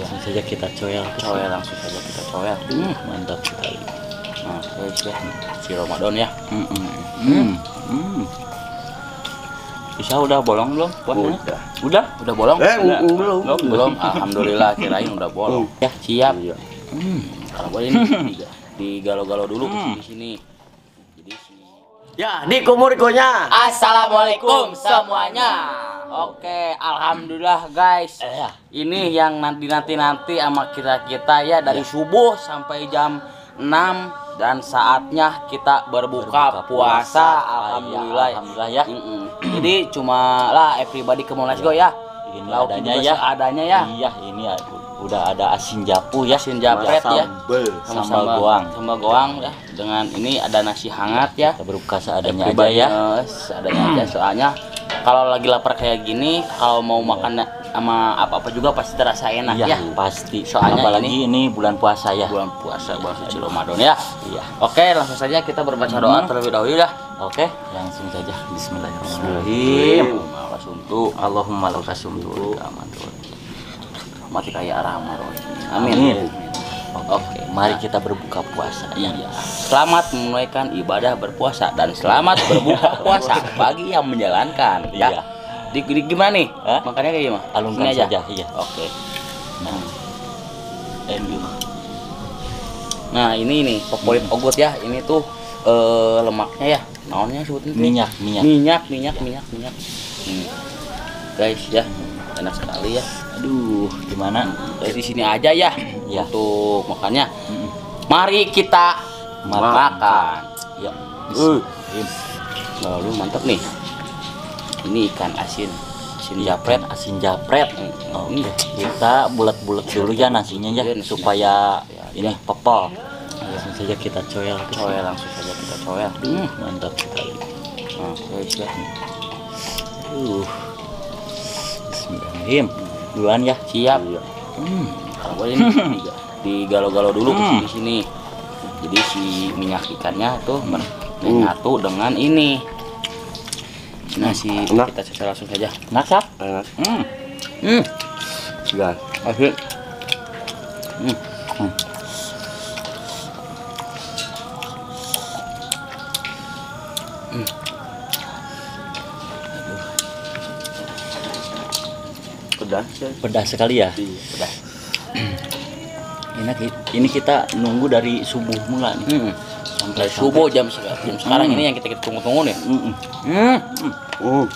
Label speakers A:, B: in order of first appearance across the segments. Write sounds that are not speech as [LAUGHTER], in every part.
A: langsung saja kita coel
B: coel
A: sini.
B: langsung saja kita coel
A: Hmm, mantap sekali
B: nah guys ya si Ramadan ya
A: Hmm, hmm, hmm, hmm. bisa udah bolong belum puasanya?
C: Udah.
A: udah
B: udah bolong
C: Eh,
A: Udah.
C: belum.
B: belum belum [LAUGHS] alhamdulillah kirain udah bolong ya siap
C: Iya.
A: Hmm.
B: kalau boleh ini [LAUGHS] di- digalau-galau dulu
A: Hmm.
B: di sini jadi si
C: Ya, di kumur-kunya.
B: Assalamualaikum semuanya. Oke, alhamdulillah guys.
A: Eh, ya.
B: Ini yang nanti nanti nanti sama kita kita ya dari subuh sampai jam 6 dan saatnya kita berbuka,
A: Berbuka
B: puasa.
A: puasa.
B: Alhamdulillah.
A: Ya, alhamdulillah ya.
B: Jadi cuma lah everybody come on let's go ya.
A: Ini
B: Lauk
A: adanya ya.
B: seadanya ya.
A: Iya, ini ya, udah ada asin japu ya.
B: Asin japret ya.
C: Sambel.
B: Sama
A: Sambal goang.
B: Sambal goang ya. Dengan ini ada nasi hangat ya.
A: Kita berbuka seadanya aja ya.
B: seadanya aja soalnya kalau lagi lapar kayak gini kalau mau makan sama apa-apa juga pasti terasa enak
A: Iya,
B: ya
A: pasti.
B: Soalnya
A: apalagi ini, bulan puasa ya.
B: bulan puasa bulan suci Ramadan ya
A: Iya.
B: oke langsung saja kita berbaca doa
A: Hmm.
B: terlebih dahulu ya
A: Oke, langsung saja. Bismillahirrahmanirrahim.
B: Untuk
A: Allahumma lakasumtu.
B: mati kaya rahmah
A: Amin.
B: amin
A: Oke, mari kita berbuka puasa.
B: Iya. Selamat menunaikan ibadah berpuasa dan selamat berbuka [LAUGHS] puasa bagi yang menjalankan. Ya.
A: Iya.
B: Di, di gimana nih?
A: Hah?
B: Makannya kayak gimana?
A: Alungkan
B: Sini aja.
A: saja, iya.
B: Oke.
A: Nah, aduh.
B: Nah ini nih favorit ogot ya. Ini tuh eh, lemaknya ya. Naonnya sebutnya?
A: Minyak, minyak.
B: Minyak, minyak, minyak, minyak. Hmm. Guys ya, enak sekali ya.
A: Aduh, gimana?
B: Dari sini aja ya.
A: Ya.
B: Untuk makannya. Mari kita
A: Makan.
B: makan.
A: Ya.
B: Uh. Lalu mantap nih. Ini ikan asin. Asin japret.
A: asin japret.
B: Hmm.
A: Oke, kita bulat-bulat dulu ya nasinya ya
B: Iya,
A: supaya
B: Ya,
A: ini pepel. Langsung saja kita coel.
B: Coel langsung saja kita coel.
A: Hmm, mantap sekali.
B: Nah, ya.
A: Uh. Bismillahirrahmanirrahim. Duluan ya.
B: Siap.
A: Hmm.
B: Kalau ini [LAUGHS] di- digalau-galau dulu ke
A: Hmm.
B: sini sini. Jadi si minyak ikannya tuh menyatu dengan ini. Nah, si
C: Enak.
B: kita cocok langsung saja.
A: Nasap.
C: Enak.
A: Hmm.
B: Hmm.
C: Segar.
B: Asyik.
A: Hmm.
C: Pedas ya.
A: Pedas sekali ya.
B: Pedas. [CLEARS THROAT]
A: Ini ini kita nunggu dari subuh mula nih.
B: Hmm.
A: Sampai
B: subuh jam jam sekarang
A: Hmm.
B: ini yang kita, kita tunggu-tunggu nih.
A: Hmm.
B: Hmm.
C: Uh.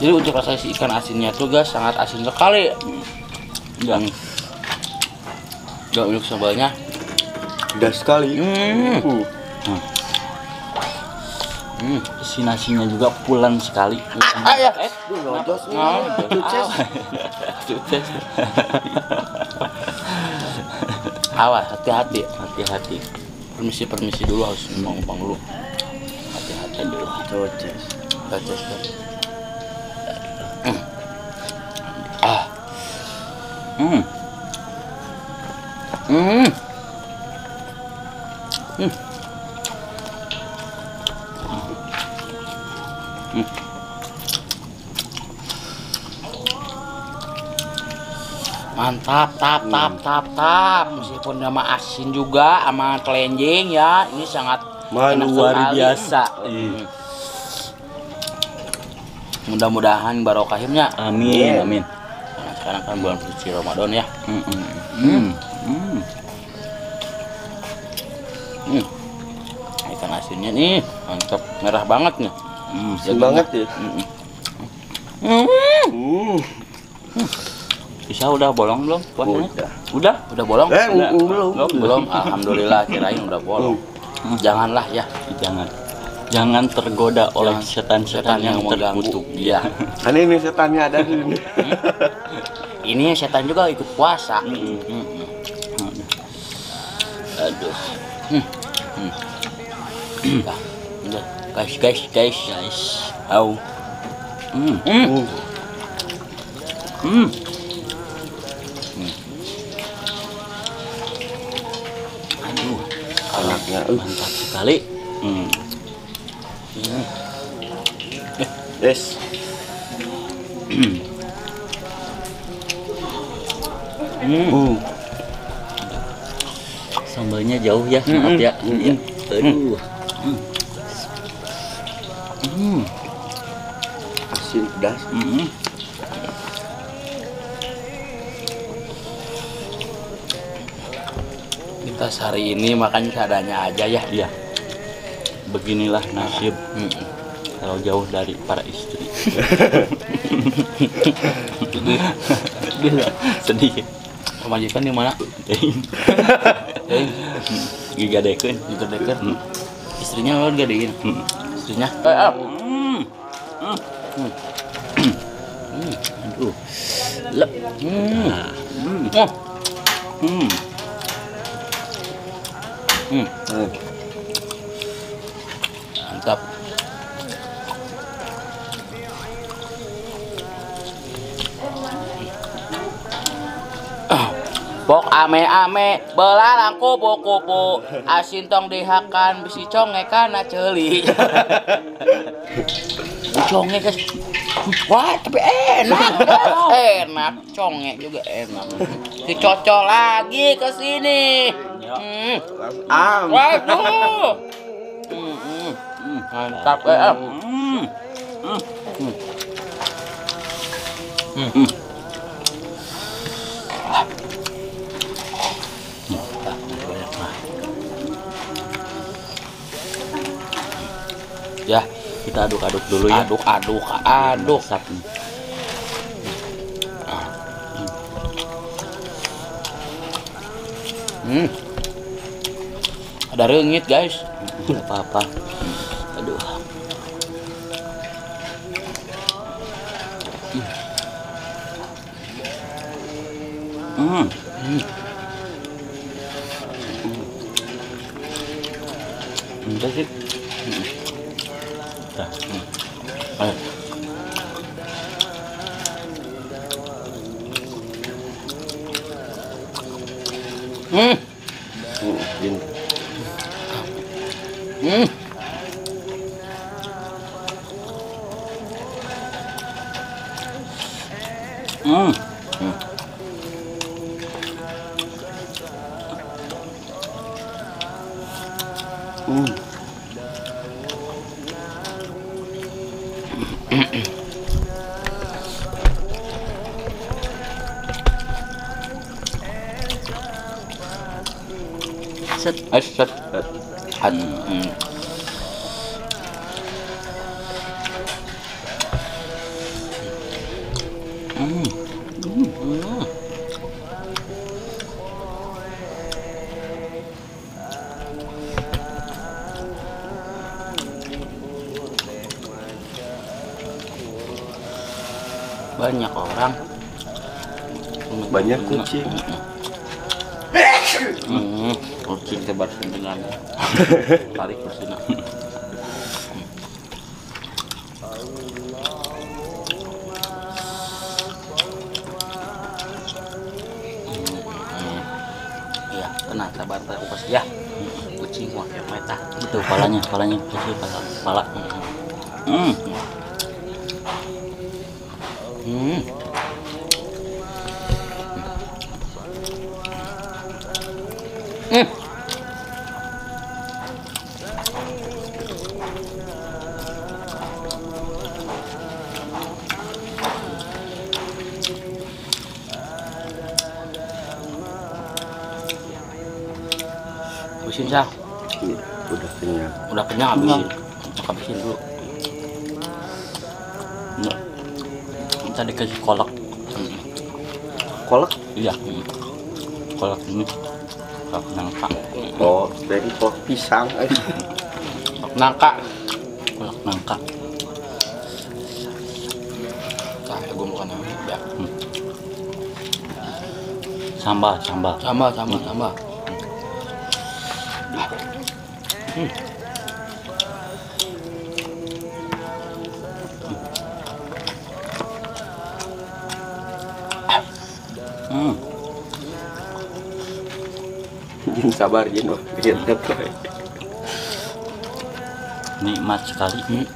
B: Jadi untuk rasa si ikan asinnya tuh guys sangat asin sekali.
A: Ya.
B: Hmm. Dan untuk sambalnya
C: Pedas sekali.
B: Hmm.
C: Uh.
B: Hmm.
A: Si nasinya juga pulan sekali.
B: Ah, ya.
A: Eh,
C: Ngojos nih. Cuces.
A: Sukses.
B: Awas, hati-hati.
A: Hati-hati.
B: Permisi, permisi dulu harus numpang dulu. Hati-hati dulu.
C: Cuces.
B: Baca Ah.
A: Hmm.
B: Hmm. Hmm. Mantap, tap, tap, tap, tap. Meskipun nama asin juga sama kelenjing ya, ini sangat
A: luar biasa.
B: Hmm. Mudah-mudahan barokahnya.
A: Amin, amin.
B: Nah, sekarang kan bulan suci Ramadan ya.
A: Hmm. Hmm. Hmm. Hmm.
B: Hmm. Ikan asinnya nih mantap, merah banget nih.
A: Hmm.
C: Banget ya.
B: Hmm.
C: Hmm.
A: Bisa udah bolong belum puasanya?
C: Udah.
A: Udah?
B: Udah bolong?
C: Eh,
A: Udah.
C: belum.
B: Belum, belum. [LAUGHS] Alhamdulillah kirain udah bolong.
A: Hmm.
B: Janganlah ya
A: Jangan. Jangan tergoda oleh setan-setan yang,
B: mau ganggu.
A: terkutuk.
B: Iya. [LAUGHS]
C: Kan ini setannya ada di sini.
B: Ini setan juga ikut puasa.
A: Hmm.
B: Hmm. Aduh. Hmm. Hmm. Udah. [CLEARS THROAT] Udah. Guys, guys, guys, guys. Au.
A: Hmm.
B: Hmm.
C: Uh.
A: Hmm.
C: ya
A: mantap sekali hmm. Hmm.
C: yes
A: hmm.
C: uh.
A: sambalnya jauh ya
B: hmm.
A: maaf ya
C: hmm.
A: Hmm. aduh hmm. hmm.
C: asin pedas
A: hmm.
B: Kita hari ini makan seadanya aja ya.
A: Iya. Beginilah nasib
B: Mm.
A: kalau jauh dari para istri. [LAUGHS] Sedih.
B: Pemajikan di mana?
A: Teuing.
B: Eh, [LAUGHS]
A: Gigadekeun.
B: digedekan.
A: Hmm.
B: Istrinya lo gedein.
A: Hmm.
B: Istrinya. Eh, ah.
A: Hmm. Hmm.
B: Hmm.
A: Aduh.
B: Lep. Hmm.
A: Hmm. Hmm.
B: Hmm.
C: Hmm.
B: Mantap. Pok ame-ame belalang kupu-kupu asin tong dihakan bisi conge kana ceuli. [LAUGHS] conge guys. Wah, tapi enak. [LAUGHS] enak, conge juga enak. Dicocol lagi ke sini. Hmm. Waduh. Hmm, hmm.
A: Hmm.
B: Mantap eh. ah.
A: Hmm. Hmm.
B: Hmm.
A: Hmm.
B: Ya,
A: Kita aduk-aduk dulu ya.
B: aduk aduk aduk.
A: Masak nih.
B: Hmm. Ada reungit, guys.
A: Tidak apa-apa. Aduh. Hmm.
B: Hmm.
A: Enggak sih.
B: Ayo. Hmm.
C: Hmm,
B: Hmm.
A: Hmm.
C: Hmm.
A: Set.
B: Eh, set. Had. Hmm.
A: Hmm.
B: Hmm. Banyak orang.
C: Banyak kucing. [LAUGHS]
B: Kucing sebar dengan tarik bersina. Ya, kena sabar tak pas ya. Kucing mah kayak meta.
A: Itu palanya, palanya kecil pala. Pala. Hmm.
C: Kenyang
B: habisin. Habisin dulu.
A: Minta dikasih kolak.
C: Kolak?
A: Iya. Hmm. Kolak ini. Kolak nangka.
C: Oh, dari kolak pisang. Eh,
B: Nangka.
A: Kolak nangka.
B: Tah, gue makan ini. Ya.
A: Sambal, sambal.
B: Sama, sama, sama. Hmm.
A: Hmm.
C: Jin [LAUGHS] sabar Jin. Wah.
A: Nikmat sekali.
B: Hmm.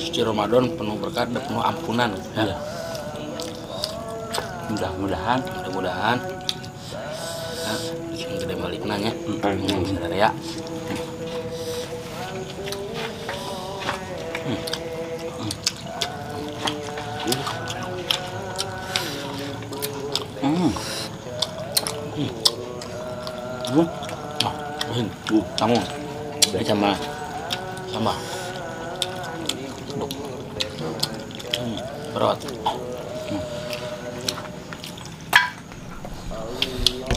B: Suci Ramadan penuh berkat dan penuh ampunan.
A: Iya. Mudah-mudahan.
B: mudah-mudahan bikin gede balik nanya
C: Hmm.
B: ya
A: Hmm.
B: Nah, Win, bu, sama. Hmm, berat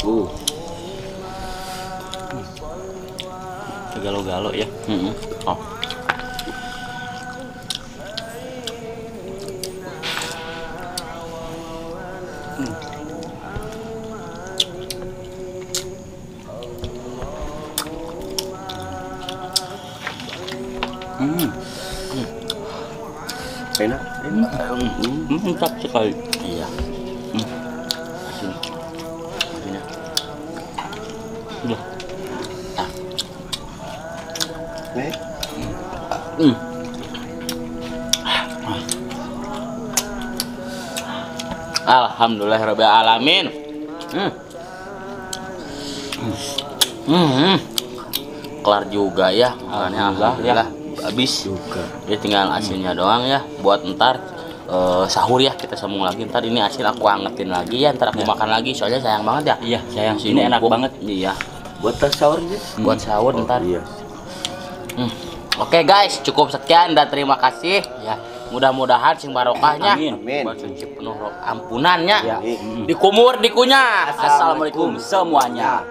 C: Uh,
A: Galo-galo ya.
B: Hmm. Oh.
A: Sekali.
B: Iya. Hmm. Sini. Sini.
A: Udah.
B: Hmm. Alhamdulillah alamin. Hmm. Hmm. hmm. Kelar juga ya.
A: Alhamdulillah, ya.
B: alhamdulillah habis.
C: juga.
B: Jadi tinggal asinnya doang ya buat ntar eh, sahur ya kita sambung lagi ntar ini asin aku angetin lagi ya ntar aku
A: Ya.
B: makan lagi soalnya sayang banget ya
A: Iya, sayang.
B: Si
A: Ini enak banget.
B: iya
C: Buat tas sahur aja.
B: buat sahur
C: Oh,
B: ntar
C: iya.
B: Hmm. Oke guys, cukup sekian dan terima kasih ya. Mudah-mudahan sing barokahnya
A: Amin.
C: Amin.
B: suci penuh ampunannya
A: Ya.
B: Dikumur dikunyah.
A: Assalamualaikum semuanya.